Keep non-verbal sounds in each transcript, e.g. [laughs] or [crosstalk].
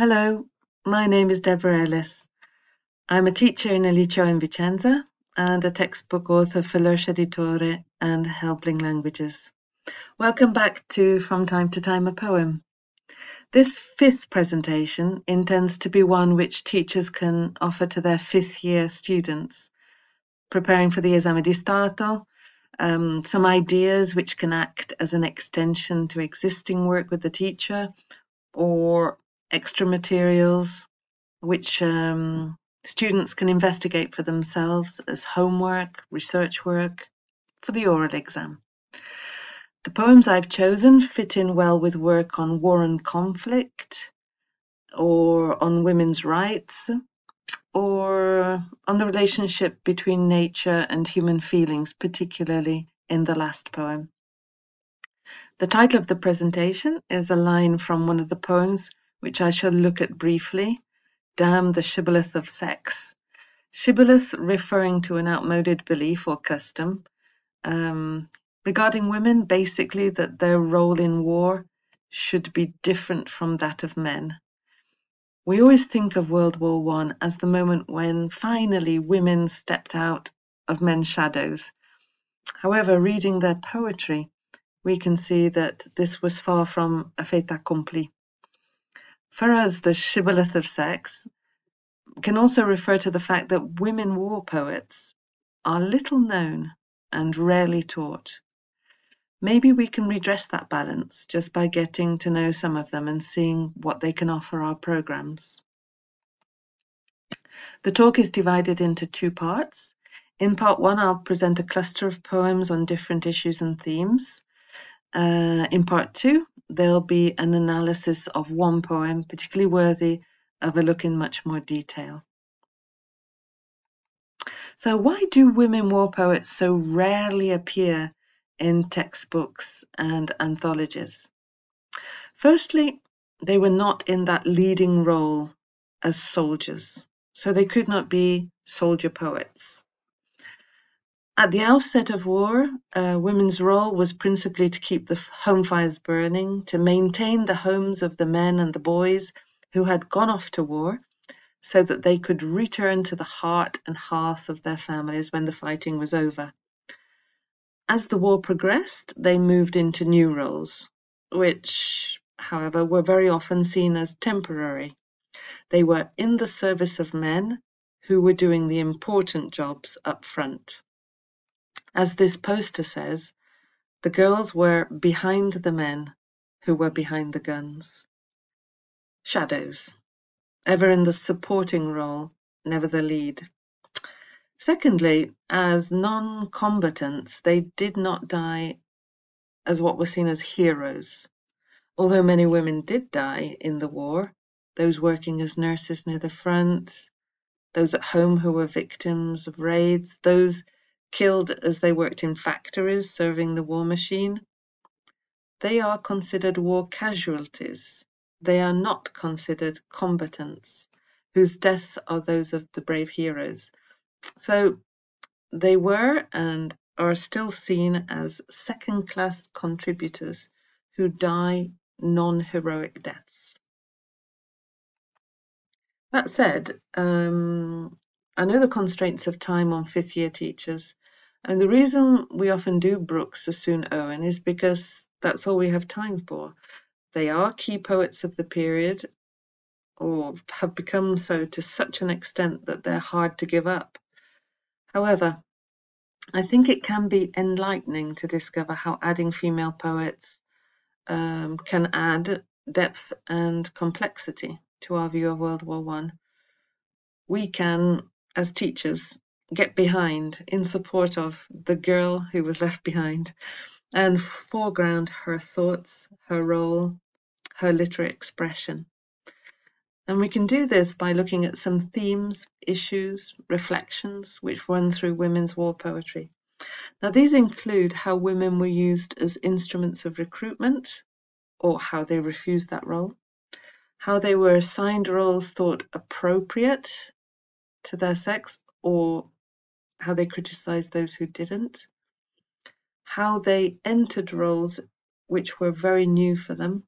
Hello, my name is Deborah Ellis. I'm a teacher in liceo in Vicenza and a textbook author for Loescher Editore and Helbling Languages. Welcome back to From Time to Time a Poem. This fifth presentation intends to be one which teachers can offer to their fifth year students, preparing for the Esame di Stato, um, some ideas which can act as an extension to existing work with the teacher, or extra materials which um, students can investigate for themselves as homework, research work for the oral exam. The poems I've chosen fit in well with work on war and conflict, or on women's rights, or on the relationship between nature and human feelings, particularly in the last poem. The title of the presentation is a line from one of the poems which I shall look at briefly, Damn the Shibboleth of Sex. Shibboleth referring to an outmoded belief or custom um, regarding women, basically that their role in war should be different from that of men. We always think of World War One as the moment when finally women stepped out of men's shadows. However, reading their poetry, we can see that this was far from a fait accompli. For us, the shibboleth of sex can also refer to the fact that women war poets are little known and rarely taught. Maybe we can redress that balance just by getting to know some of them and seeing what they can offer our programs. The talk is divided into two parts. In part one, I'll present a cluster of poems on different issues and themes. Uh, in part two, there'll be an analysis of one poem, particularly worthy of a look in much more detail. So, why do women war poets so rarely appear in textbooks and anthologies? Firstly, they were not in that leading role as soldiers, so they could not be soldier poets. At the outset of war, uh, women's role was principally to keep the home fires burning, to maintain the homes of the men and the boys who had gone off to war, so that they could return to the heart and hearth of their families when the fighting was over. As the war progressed, they moved into new roles, which, however, were very often seen as temporary. They were in the service of men who were doing the important jobs up front. As this poster says, the girls were behind the men who were behind the guns. Shadows, ever in the supporting role, never the lead. Secondly, as non-combatants, they did not die as what were seen as heroes. Although many women did die in the war, those working as nurses near the front, those at home who were victims of raids, those killed as they worked in factories serving the war machine. They are considered war casualties. They are not considered combatants, whose deaths are those of the brave heroes. So they were and are still seen as second class contributors who die non heroic deaths. That said, um, I know the constraints of time on fifth year teachers, and the reason we often do Brooks, Sassoon, Owen is because that's all we have time for. They are key poets of the period, or have become so to such an extent that they're hard to give up. However, I think it can be enlightening to discover how adding female poets um, can add depth and complexity to our view of World War One. We can, as teachers, get behind in support of the girl who was left behind and foreground her thoughts, her role, her literary expression. And we can do this by looking at some themes, issues, reflections which run through women's war poetry. Now, these include how women were used as instruments of recruitment or how they refused that role, how they were assigned roles thought appropriate to their sex or how they criticized those who didn't, how they entered roles which were very new for them,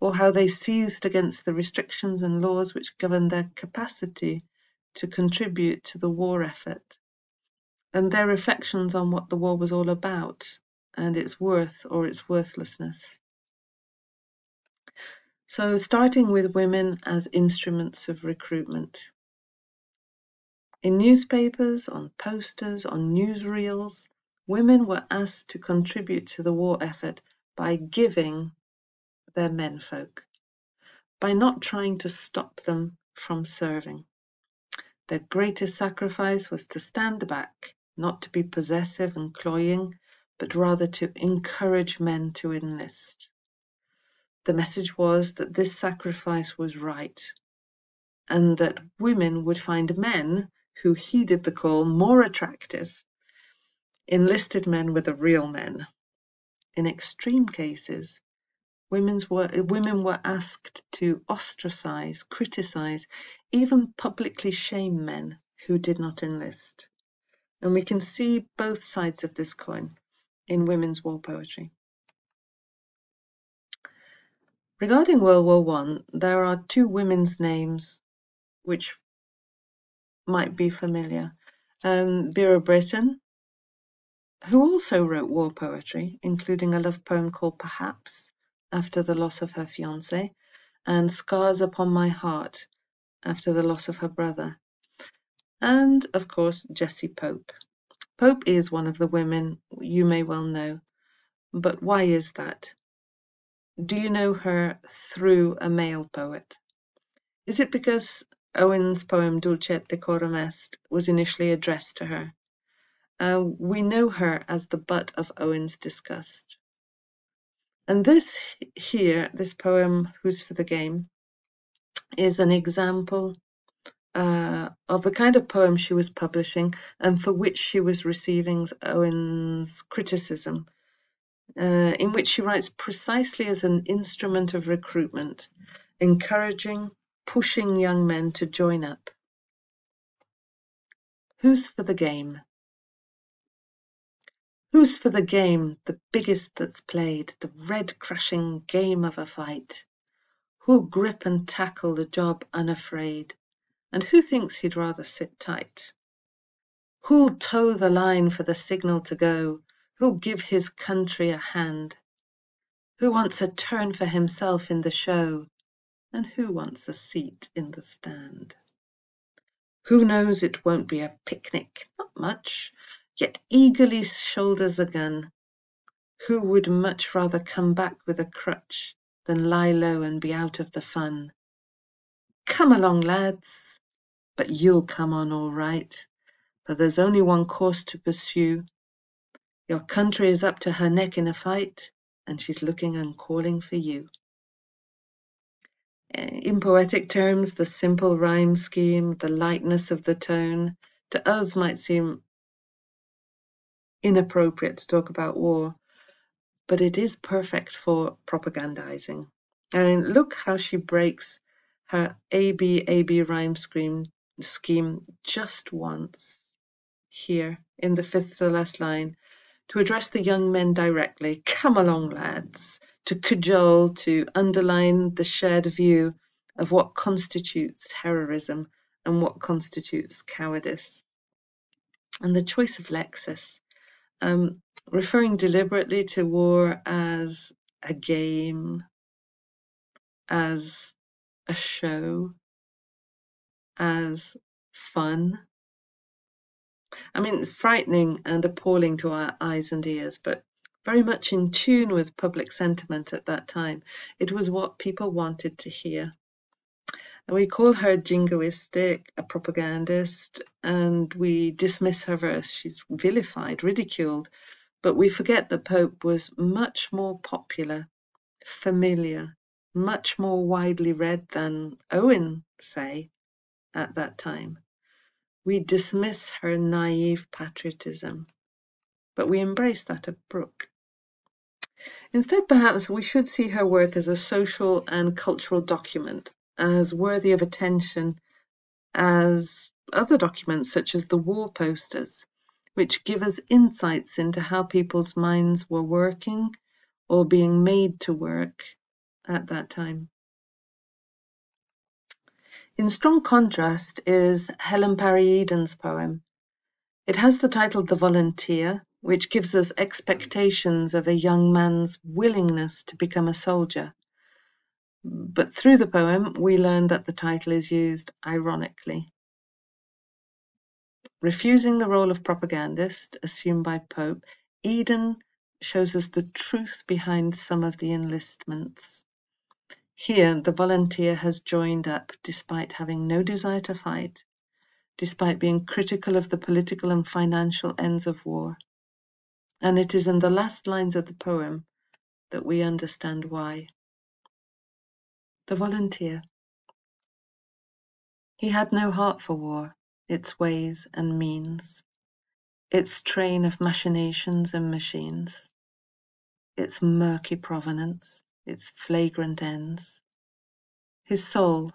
or how they seethed against the restrictions and laws which governed their capacity to contribute to the war effort, and their reflections on what the war was all about and its worth or its worthlessness. So, starting with women as instruments of recruitment. In newspapers, on posters, on newsreels, women were asked to contribute to the war effort by giving their menfolk, by not trying to stop them from serving. Their greatest sacrifice was to stand back, not to be possessive and cloying, but rather to encourage men to enlist. The message was that this sacrifice was right, and that women would find men who heeded the call more attractive. Enlisted men were the real men. In extreme cases, women's were, women were asked to ostracize, criticize, even publicly shame men who did not enlist. And we can see both sides of this coin in women's war poetry. Regarding World War One, there are two women's names which might be familiar. Um, Vera Brittain, who also wrote war poetry, including a love poem called Perhaps, after the loss of her fiance, and Scars Upon My Heart, after the loss of her brother. And, of course, Jessie Pope. Pope is one of the women you may well know. But why is that? Do you know her through a male poet? Is it because Owen's poem Dulce et decorum est was initially addressed to her. Uh, we know her as the butt of Owen's disgust. And this here, this poem, Who's for the Game, is an example uh, of the kind of poem she was publishing and for which she was receiving Owen's criticism, uh, in which she writes precisely as an instrument of recruitment, encouraging pushing young men to join up. Who's for the game? Who's for the game, the biggest that's played, the red crashing game of a fight? Who'll grip and tackle the job unafraid? And who thinks he'd rather sit tight? Who'll toe the line for the signal to go? Who'll give his country a hand? Who wants a turn for himself in the show? And who wants a seat in the stand? Who knows it won't be a picnic, not much, yet eagerly shoulders a gun. Who would much rather come back with a crutch than lie low and be out of the fun? Come along, lads, but you'll come on all right, for there's only one course to pursue. Your country is up to her neck in a fight, and she's looking and calling for you. Eh, in poetic terms, the simple rhyme scheme, the lightness of the tone, to us might seem inappropriate to talk about war, but it is perfect for propagandizing. And look how she breaks her AB AB rhyme scheme, scheme just once here in the fifth to last line to address the young men directly. Come along, lads, to cajole, to underline the shared view of what constitutes terrorism and what constitutes cowardice. And the choice of Lexis, um, referring deliberately to war as a game, as a show, as fun, I mean, it's frightening and appalling to our eyes and ears, but very much in tune with public sentiment at that time. It was what people wanted to hear. And we call her jingoistic, a propagandist, and we dismiss her verse. She's vilified, ridiculed, but we forget that Pope was much more popular, familiar, much more widely read than Owen, say, at that time. We dismiss her naive patriotism, but we embrace that of Brooke. Instead, perhaps, we should see her work as a social and cultural document, as worthy of attention as other documents such as the war posters, which give us insights into how people's minds were working or being made to work at that time. In strong contrast is Helen Parry Eden's poem. It has the title The Volunteer, which gives us expectations of a young man's willingness to become a soldier. But through the poem, we learn that the title is used ironically. Refusing the role of propagandist assumed by Pope, Eden shows us the truth behind some of the enlistments. Here, the volunteer has joined up despite having no desire to fight, despite being critical of the political and financial ends of war. And it is in the last lines of the poem that we understand why. The volunteer. He had no heart for war, its ways and means, its train of machinations and machines its murky provenance, its flagrant ends. His soul,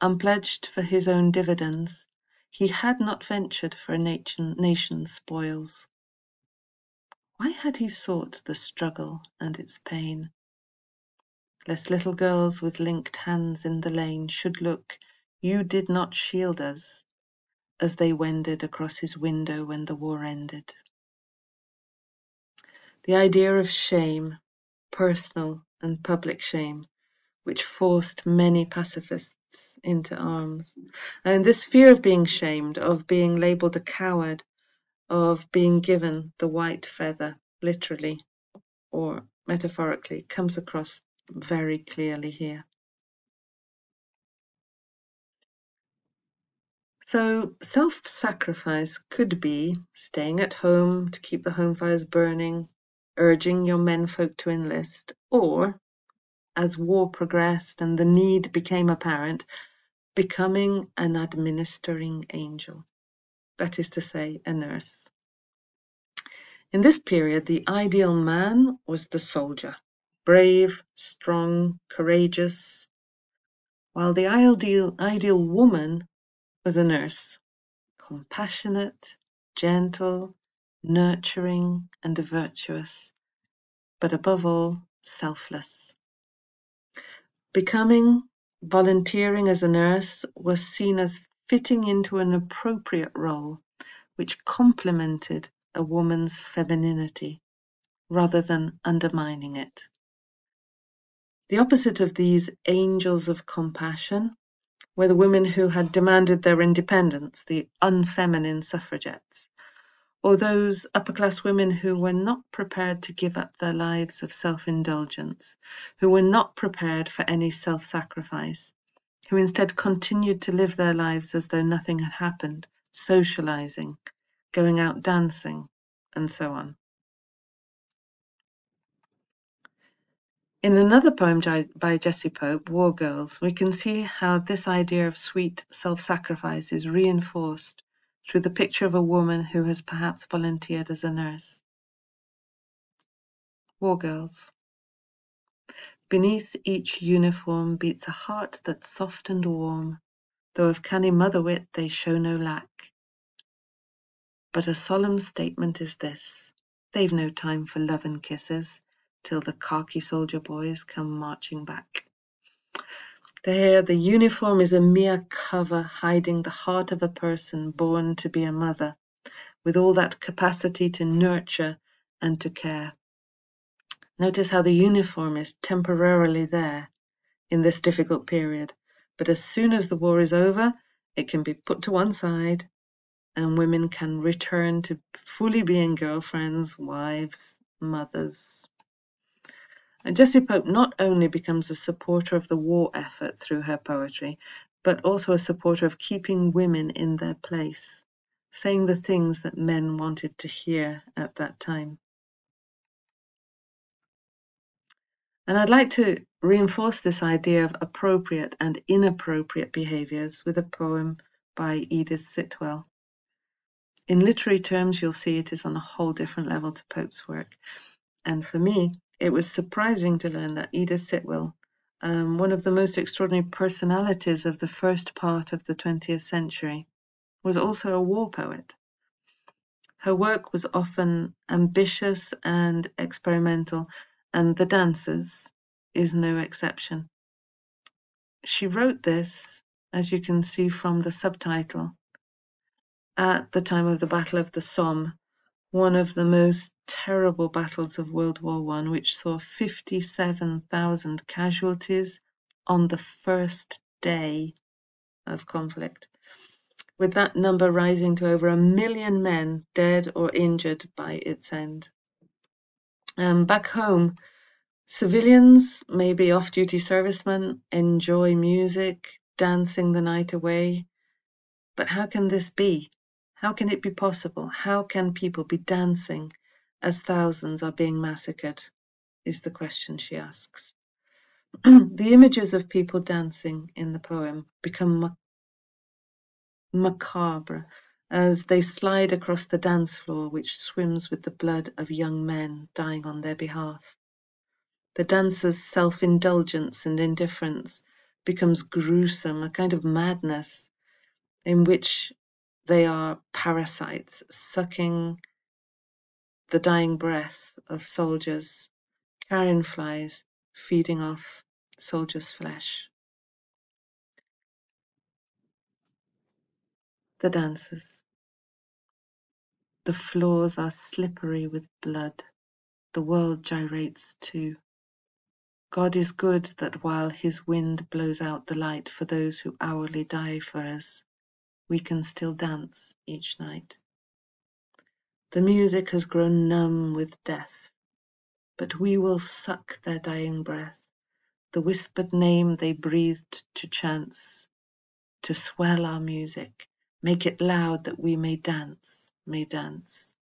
unpledged for his own dividends, he had not ventured for a nation, nation's spoils. Why had he sought the struggle and its pain? Lest little girls with linked hands in the lane should look, you did not shield us, as they wended across his window when the war ended. The idea of shame, personal and public shame, which forced many pacifists into arms. And this fear of being shamed, of being labelled a coward, of being given the white feather, literally or metaphorically, comes across very clearly here. So self sacrifice could be staying at home to keep the home fires burning, urging your menfolk to enlist, or, as war progressed and the need became apparent, becoming an administering angel, that is to say, a nurse. In this period, the ideal man was the soldier, brave, strong, courageous, while the ideal, ideal woman was a nurse, compassionate, gentle, nurturing and virtuous, but above all, selfless. Becoming, volunteering as a nurse was seen as fitting into an appropriate role which complemented a woman's femininity rather than undermining it. The opposite of these angels of compassion were the women who had demanded their independence, the unfeminine suffragettes, or those upper class women who were not prepared to give up their lives of self indulgence, who were not prepared for any self sacrifice, who instead continued to live their lives as though nothing had happened, socializing, going out dancing, and so on. In another poem by Jessie Pope, War Girls, we can see how this idea of sweet self sacrifice is reinforced through the picture of a woman who has perhaps volunteered as a nurse. War Girls. Beneath each uniform beats a heart that's soft and warm, though of canny mother wit they show no lack. But a solemn statement is this they've no time for love and kisses till the khaki soldier boys come marching back. There, the uniform is a mere cover hiding the heart of a person born to be a mother, with all that capacity to nurture and to care. Notice how the uniform is temporarily there in this difficult period, but as soon as the war is over, it can be put to one side and women can return to fully being girlfriends, wives, mothers. And Jessie Pope not only becomes a supporter of the war effort through her poetry, but also a supporter of keeping women in their place, saying the things that men wanted to hear at that time. And I'd like to reinforce this idea of appropriate and inappropriate behaviours with a poem by Edith Sitwell. In literary terms, you'll see it is on a whole different level to Pope's work. And for me, it was surprising to learn that Edith Sitwell, um, one of the most extraordinary personalities of the first part of the 20th century, was also a war poet. Her work was often ambitious and experimental, and The Dancers, is no exception. She wrote this, as you can see from the subtitle, at the time of the Battle of the Somme, one of the most terrible battles of World War One, which saw 57,000 casualties on the first day of conflict, with that number rising to over a million men dead or injured by its end. Um, back home, civilians, maybe off duty servicemen, enjoy music, dancing the night away. But how can this be? How can it be possible? How can people be dancing as thousands are being massacred? Is the question she asks. [clears throat] the images of people dancing in the poem become macabre as they slide across the dance floor which swims with the blood of young men dying on their behalf. The dancers' self-indulgence and indifference becomes gruesome, a kind of madness in which they are parasites sucking the dying breath of soldiers, carrion flies feeding off soldiers' flesh. The dancers. The floors are slippery with blood. The world gyrates too. God is good that while his wind blows out the light for those who hourly die for us, we can still dance each night. The music has grown numb with death, but we will suck their dying breath, the whispered name they breathed to chance, to swell our music, make it loud that we may dance, may dance.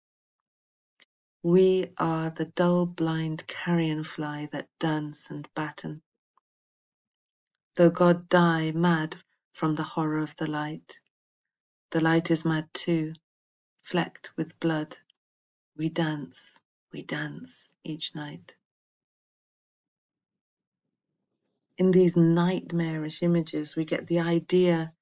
We are the dull blind carrion fly that dance and batten. Though God die mad from the horror of the light, the light is mad too, flecked with blood. We dance, we dance each night. In these nightmarish images, we get the idea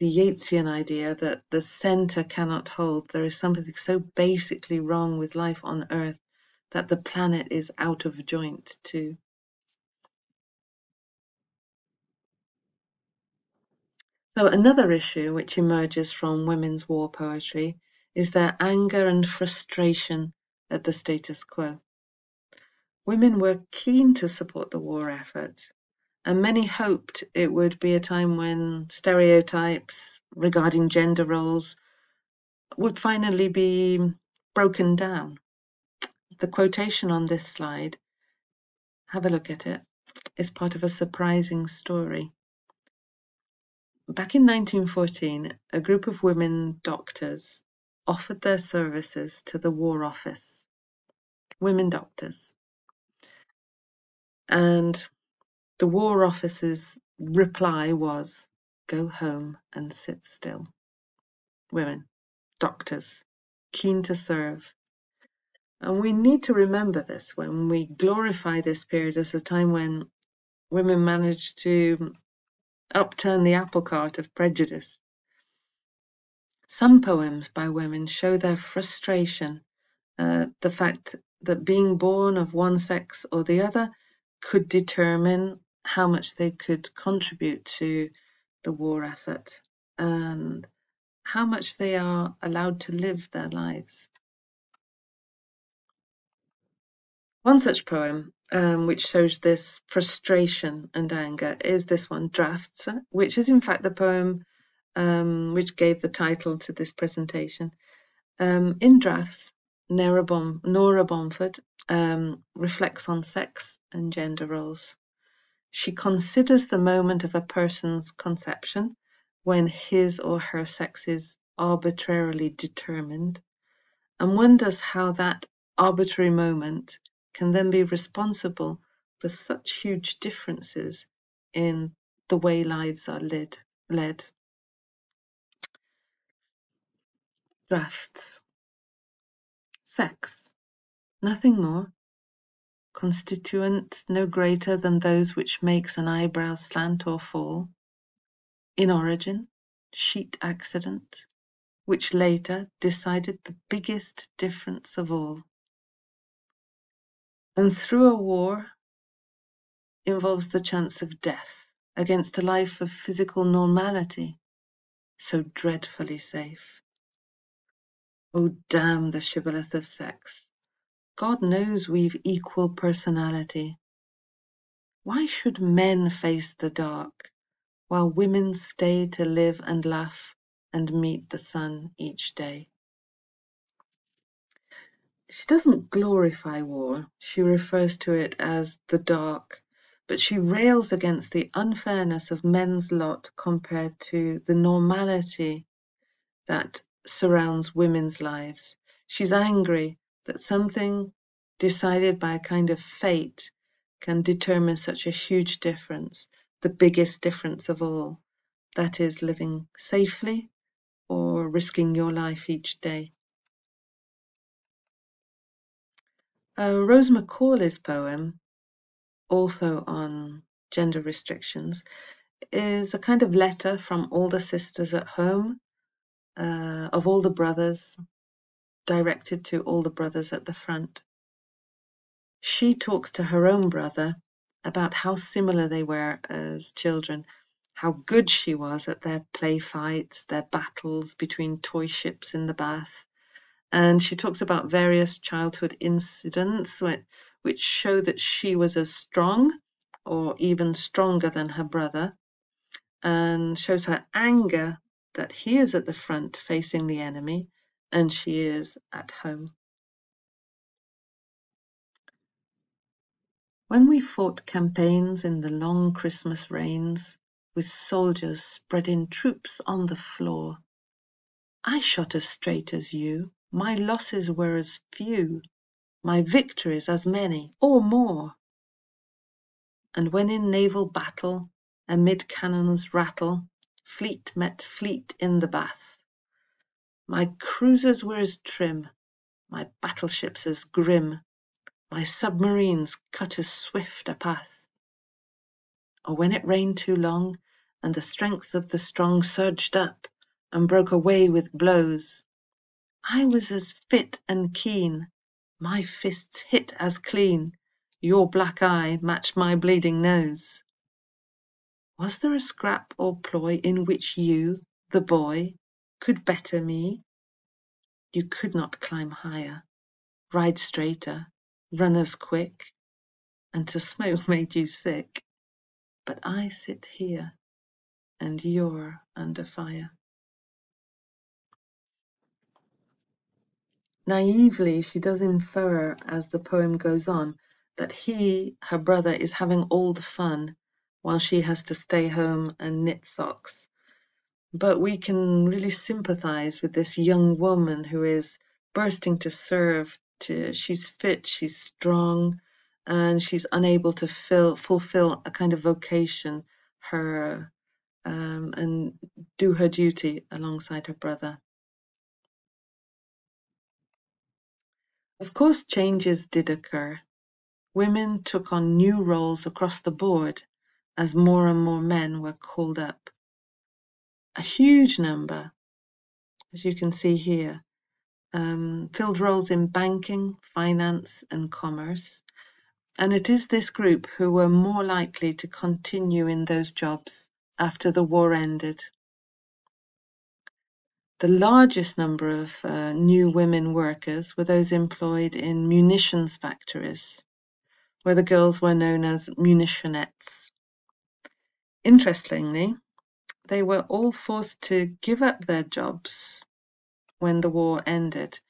the Yeatsian idea that the center cannot hold. There is something so basically wrong with life on Earth that the planet is out of joint too. So another issue which emerges from women's war poetry is their anger and frustration at the status quo. Women were keen to support the war effort, and many hoped it would be a time when stereotypes regarding gender roles would finally be broken down. The quotation on this slide, have a look at it, is part of a surprising story. Back in 1914, a group of women doctors offered their services to the War Office, women doctors. And the War Office's reply was, go home and sit still. Women, doctors, keen to serve. And we need to remember this when we glorify this period as a time when women managed to upturn the apple cart of prejudice. Some poems by women show their frustration, uh, the fact that being born of one sex or the other could determine how much they could contribute to the war effort and how much they are allowed to live their lives. One such poem, um, which shows this frustration and anger, is this one, Drafts, which is in fact the poem um, which gave the title to this presentation. Um, in Drafts, Nora, Bom Nora Bomford um, reflects on sex and gender roles. She considers the moment of a person's conception, when his or her sex is arbitrarily determined, and wonders how that arbitrary moment can then be responsible for such huge differences in the way lives are led. led. Drafts. Sex. Nothing more constituent no greater than those which makes an eyebrow slant or fall, in origin, sheet accident, which later decided the biggest difference of all. And through a war, involves the chance of death against a life of physical normality, so dreadfully safe. Oh, damn the shibboleth of sex. God knows we've equal personality. Why should men face the dark while women stay to live and laugh and meet the sun each day? She doesn't glorify war, she refers to it as the dark, but she rails against the unfairness of men's lot compared to the normality that surrounds women's lives. She's angry that something decided by a kind of fate can determine such a huge difference, the biggest difference of all, that is living safely or risking your life each day. Uh, Rose Macaulay's poem, also on gender restrictions, is a kind of letter from all the sisters at home, uh, of all the brothers, directed to all the brothers at the front. She talks to her own brother about how similar they were as children, how good she was at their play fights, their battles between toy ships in the bath, and she talks about various childhood incidents which show that she was as strong or even stronger than her brother and shows her anger that he is at the front facing the enemy and she is at home. When we fought campaigns in the long Christmas rains, with soldiers spread in troops on the floor, I shot as straight as you, my losses were as few, my victories as many, or more. And when in naval battle, amid cannon's rattle, fleet met fleet in the bath, my cruisers were as trim, my battleships as grim, my submarines cut as swift a path. Or when it rained too long, and the strength of the strong surged up and broke away with blows, I was as fit and keen, my fists hit as clean, your black eye matched my bleeding nose. Was there a scrap or ploy in which you, the boy, could better me? You could not climb higher, ride straighter, run as quick, and to smoke [laughs] made you sick. But I sit here, and you're under fire. Naively she does infer, as the poem goes on, that he, her brother, is having all the fun, while she has to stay home and knit socks. But we can really sympathize with this young woman who is bursting to serve. To, she's fit, she's strong, and she's unable to fill, fulfill a kind of vocation, her um, and do her duty alongside her brother. Of course changes did occur. Women took on new roles across the board as more and more men were called up. A huge number, as you can see here, um, filled roles in banking, finance and commerce, and it is this group who were more likely to continue in those jobs after the war ended. The largest number of uh, new women workers were those employed in munitions factories, where the girls were known as munitionettes. Interestingly, they were all forced to give up their jobs when the war ended.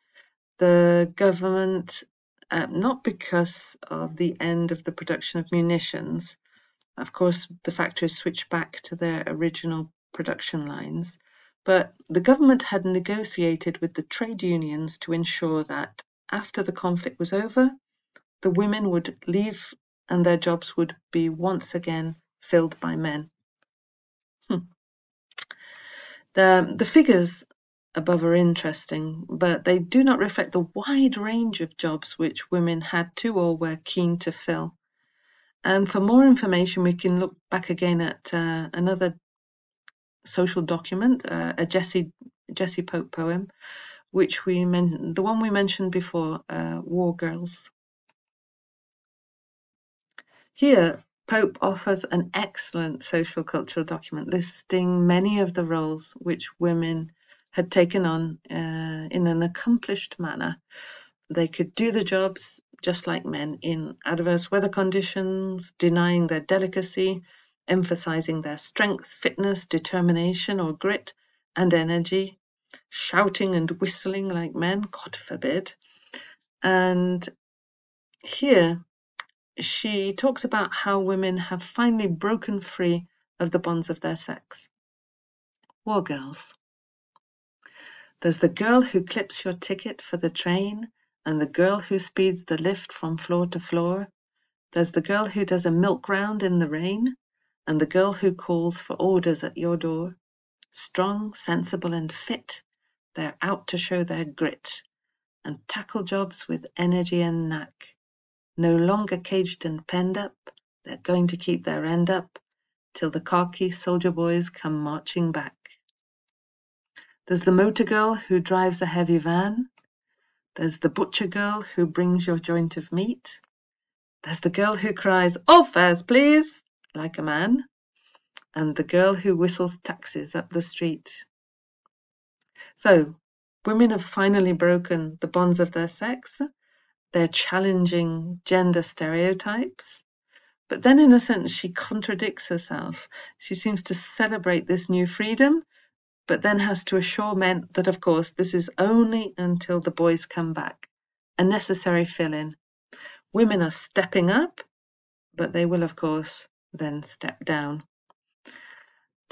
The government, uh, not because of the end of the production of munitions, of course, the factories switched back to their original production lines but the government had negotiated with the trade unions to ensure that after the conflict was over, the women would leave and their jobs would be once again filled by men. Hmm. The, the figures above are interesting, but they do not reflect the wide range of jobs which women had to or were keen to fill. And for more information, we can look back again at uh, another social document, uh, a Jessie Jessie Pope poem, which we men- the one we mentioned before, uh, War Girls. Here, Pope offers an excellent social cultural document listing many of the roles which women had taken on uh, in an accomplished manner. They could do the jobs just like men in adverse weather conditions, denying their delicacy, emphasizing their strength, fitness, determination, or grit and energy, shouting and whistling like men, God forbid. And here she talks about how women have finally broken free of the bonds of their sex. War girls. There's the girl who clips your ticket for the train, and the girl who speeds the lift from floor to floor. There's the girl who does a milk round in the rain, and the girl who calls for orders at your door. Strong, sensible, and fit, they're out to show their grit, and tackle jobs with energy and knack. No longer caged and penned up, they're going to keep their end up, till the khaki soldier boys come marching back. There's the motor girl who drives a heavy van. There's the butcher girl who brings your joint of meat. There's the girl who cries, All fares, please, like a man. And the girl who whistles taxis up the street. So, women have finally broken the bonds of their sex. They're challenging gender stereotypes. But then, in a sense, she contradicts herself. She seems to celebrate this new freedom but then has to assure men that, of course, this is only until the boys come back. A necessary fill in. Women are stepping up, but they will, of course, then step down.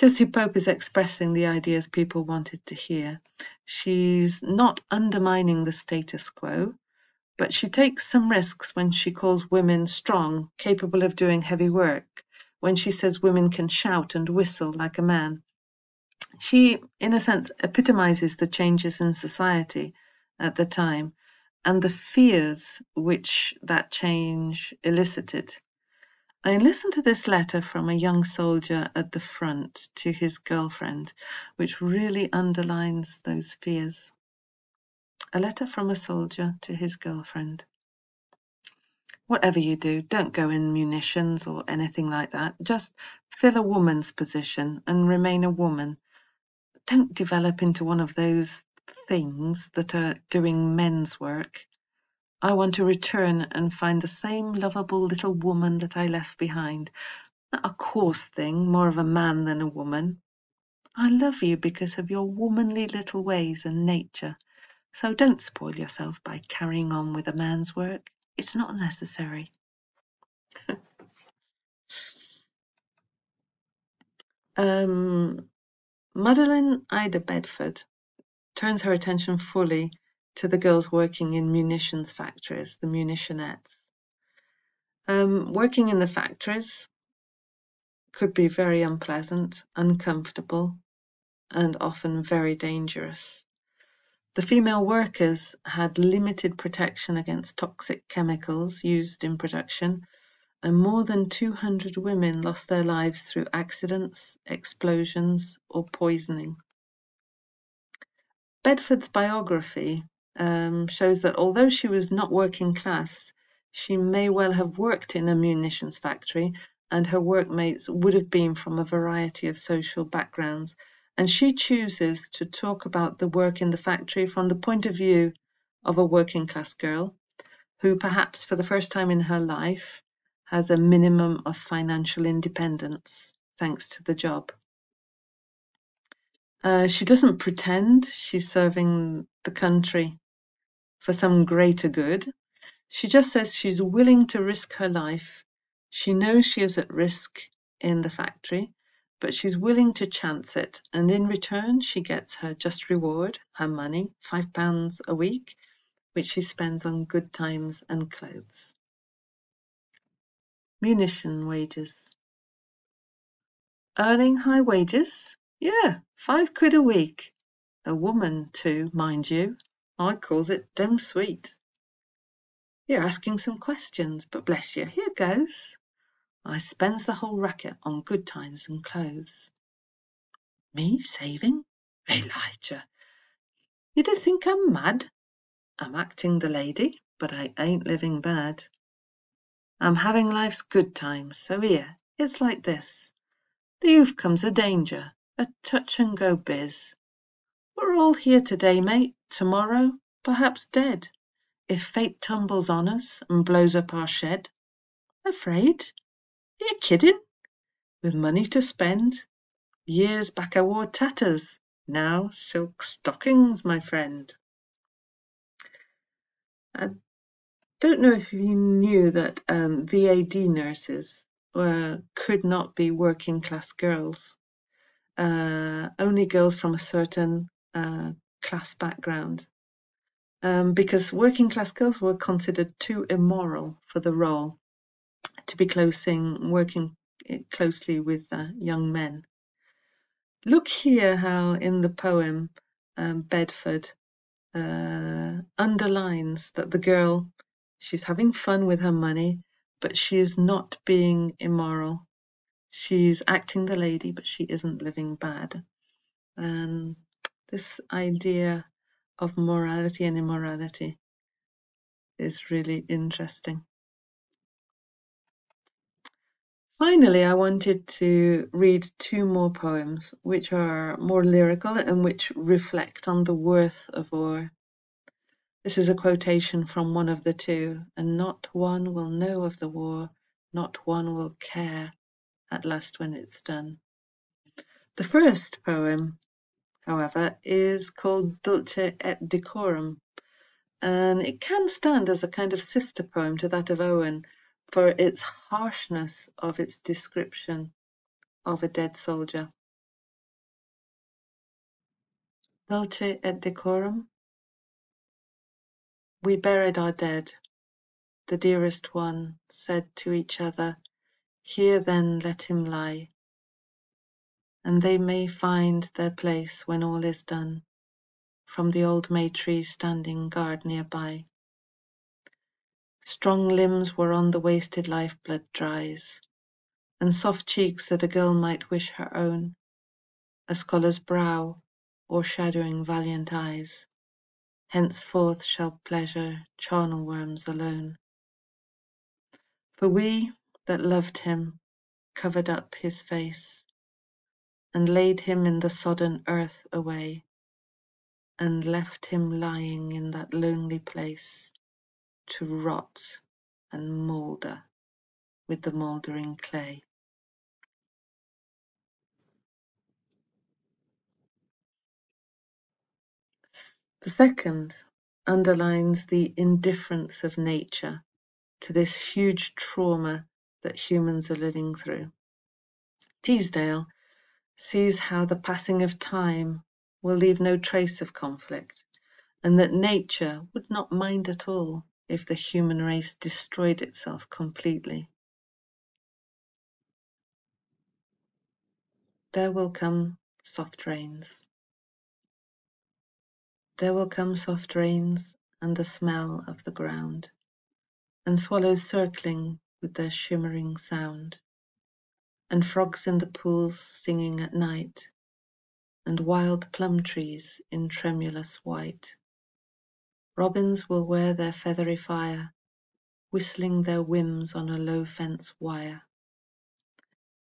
Jessie Pope is expressing the ideas people wanted to hear. She's not undermining the status quo, but she takes some risks when she calls women strong, capable of doing heavy work, when she says women can shout and whistle like a man, she, in a sense, epitomizes the changes in society at the time and the fears which that change elicited. I listened to this letter from a young soldier at the front to his girlfriend, which really underlines those fears. A letter from a soldier to his girlfriend. Whatever you do, don't go in munitions or anything like that. Just fill a woman's position and remain a woman don't develop into one of those things that are doing men's work. I want to return and find the same lovable little woman that I left behind. Not a coarse thing, more of a man than a woman. I love you because of your womanly little ways and nature. So don't spoil yourself by carrying on with a man's work. It's not necessary. [laughs] um, Madeline Ida Bedford turns her attention fully to the girls working in munitions factories, the munitionettes. Um, working in the factories could be very unpleasant, uncomfortable, and often very dangerous. The female workers had limited protection against toxic chemicals used in production, and more than 200 women lost their lives through accidents, explosions, or poisoning. Bedford's biography um, shows that although she was not working class, she may well have worked in a munitions factory, and her workmates would have been from a variety of social backgrounds. And she chooses to talk about the work in the factory from the point of view of a working class girl who, perhaps for the first time in her life, has a minimum of financial independence thanks to the job. Uh, she doesn't pretend she's serving the country for some greater good. She just says she's willing to risk her life. She knows she is at risk in the factory, but she's willing to chance it, and in return, she gets her just reward, her money, five pounds a week, which she spends on good times and clothes. Munition wages. Earning high wages? Yeah, five quid a week. A woman, too, mind you. I calls it dem sweet. You're asking some questions, but bless you, here goes. I spends the whole racket on good times and clothes. Me saving? [laughs] Elijah, you'd think I'm mad. I'm acting the lady, but I ain't living bad. I'm having life's good times, so here, it's like this. The youth comes a danger, a touch and go biz. We're all here today, mate, tomorrow, perhaps dead, if fate tumbles on us and blows up our shed. Afraid? You kidding? With money to spend? Years back I wore tatters, now silk stockings, my friend. I don't know if you knew that um, VAD nurses uh, could not be working class girls. Uh, only girls from a certain uh, class background. Um, because working class girls were considered too immoral for the role to be closing, working closely with uh, young men. Look here how in the poem um, Bedford uh, underlines that the girl, she's having fun with her money, but she is not being immoral. She's acting the lady, but she isn't living bad. And this idea of morality and immorality is really interesting. Finally, I wanted to read two more poems, which are more lyrical and which reflect on the worth of war. This is a quotation from one of the two, and not one will know of the war, not one will care at last when it's done. The first poem, however, is called Dulce et Decorum, and it can stand as a kind of sister poem to that of Owen, for its harshness of its description of a dead soldier. Dulce et decorum. We buried our dead. The dearest one said to each other, Here then let him lie, and they may find their place when all is done, from the old may tree standing guard near by. Strong limbs whereon the wasted life-blood dries, And soft cheeks that a girl might wish her own, A scholar's brow o'ershadowing valiant eyes, Henceforth shall pleasure charnel worms alone. For we that loved him covered up his face, And laid him in the sodden earth away, And left him lying in that lonely place to rot and moulder with the mouldering clay. The second underlines the indifference of nature to this huge trauma that humans are living through. Teasdale sees how the passing of time will leave no trace of conflict, and that nature would not mind at all if the human race destroyed itself completely. There will come soft rains. There will come soft rains and the smell of the ground, And swallows circling with their shimmering sound, And frogs in the pools singing at night, And wild plum trees in tremulous white. Robins will wear their feathery fire, Whistling their whims on a low fence wire.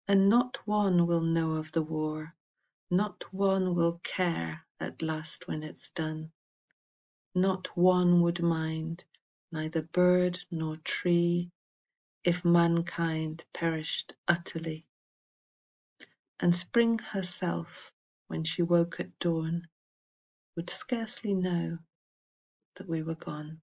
And not one will know of the war, Not one will care at last when it's done. Not one would mind, neither bird nor tree, If mankind perished utterly. And Spring herself, when she woke at dawn, Would scarcely know that we were gone.